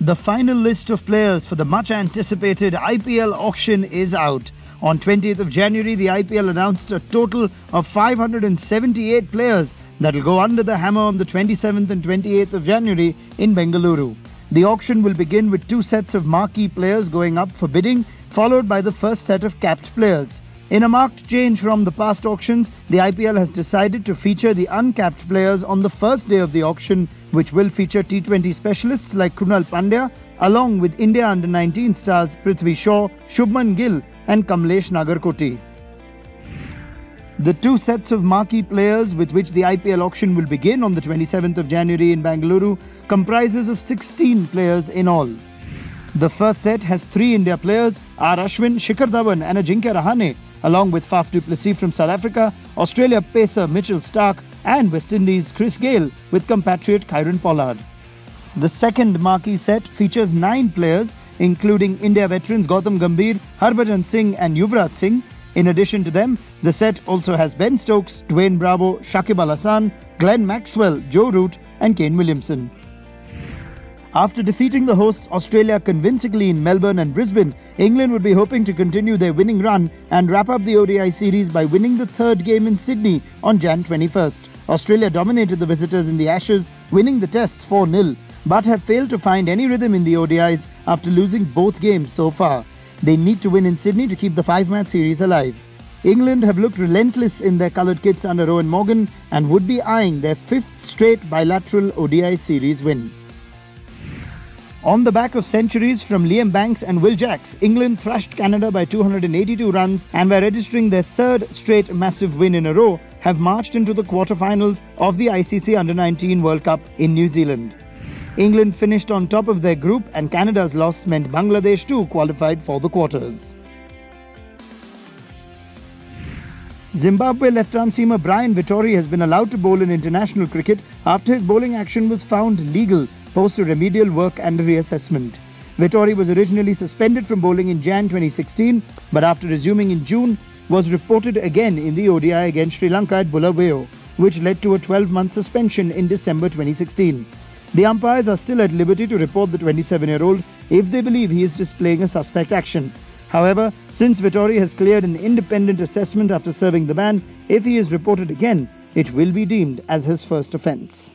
The final list of players for the much anticipated IPL auction is out. On 20th of January, the IPL announced a total of 578 players that will go under the hammer on the 27th and 28th of January in Bengaluru. The auction will begin with two sets of marquee players going up for bidding, followed by the first set of capped players. In a marked change from the past auctions, the IPL has decided to feature the uncapped players on the first day of the auction, which will feature T20 specialists like Krunal Pandya, along with India under 19 stars Prithvi Shaw, Shubman Gill, and Kamlesh Nagarkoti. The two sets of marquee players with which the IPL auction will begin on the 27th of January in Bangalore comprises of 16 players in all. The first set has three India players, R. Ashwin, Shikhar Dhawan and Ajinkya Rahane, along with Faf du Plessis from South Africa, Australia pacer Mitchell Starc, and West Indies Chris Gayle with compatriot Kieron Pollard. The second marquee set features nine players, including India veterans Gautam Gambhir, Harbhajan Singh, and Yuvraj Singh. In addition to them, the set also has Ben Stokes, Dwayne Bravo, Shakib Al Hasan, Glenn Maxwell, Joe Root, and Kane Williamson. After defeating the hosts Australia convincingly in Melbourne and Brisbane, England would be hoping to continue their winning run and wrap up the ODI series by winning the third game in Sydney on Jan 21st. Australia dominated the visitors in the Ashes, winning the tests 4-0, but have failed to find any rhythm in the ODIs after losing both games so far. They need to win in Sydney to keep the five-match series alive. England have looked relentless in their coloured kits under Eoin Morgan and would be eyeing their fifth straight bilateral ODI series win. On the back of centuries from Liam Banks and Will Jacks, England thrashed Canada by 282 runs and by registering their third straight massive win in a row, have marched into the quarterfinals of the ICC Under-19 World Cup in New Zealand. England finished on top of their group and Canada's loss meant Bangladesh too qualified for the quarters. Zimbabwe left-arm seamer Brian Vitori has been allowed to bowl in international cricket after his bowling action was found legal post a remedial work and reassessment. Vitori was originally suspended from bowling in Jan 2016, but after resuming in June, was reported again in the ODI against Sri Lanka at Bulawayo, which led to a 12-month suspension in December 2016. The umpires are still at liberty to report the 27-year-old if they believe he is displaying a suspect action. However, since Vitori has cleared an independent assessment after serving the ban, if he is reported again, it will be deemed as his first offence.